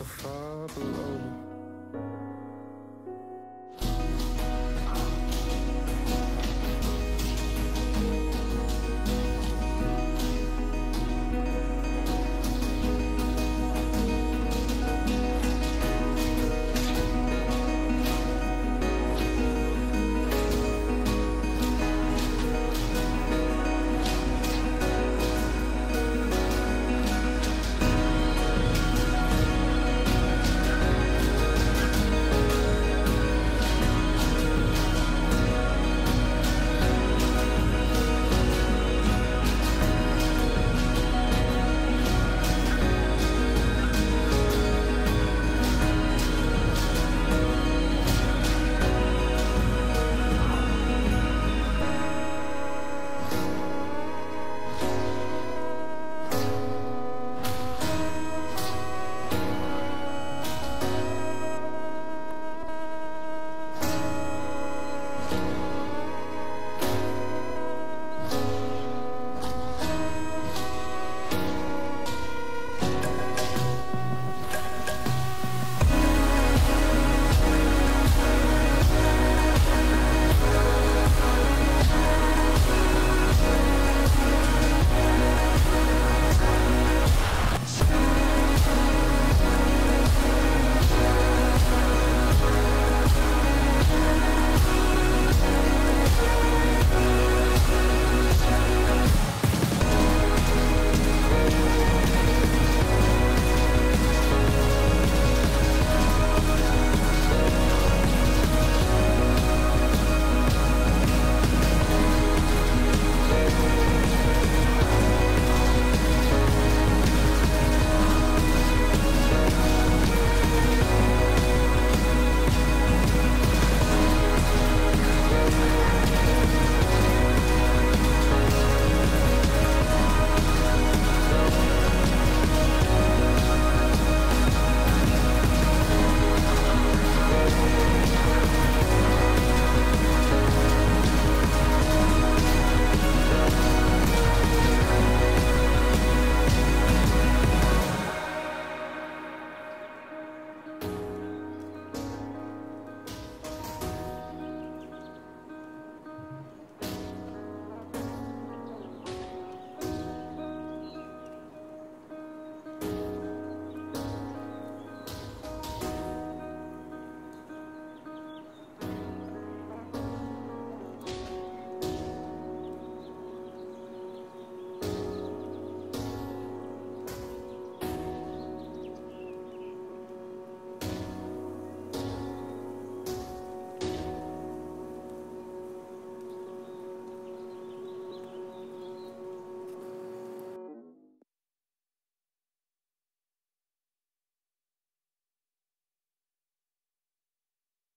so far below.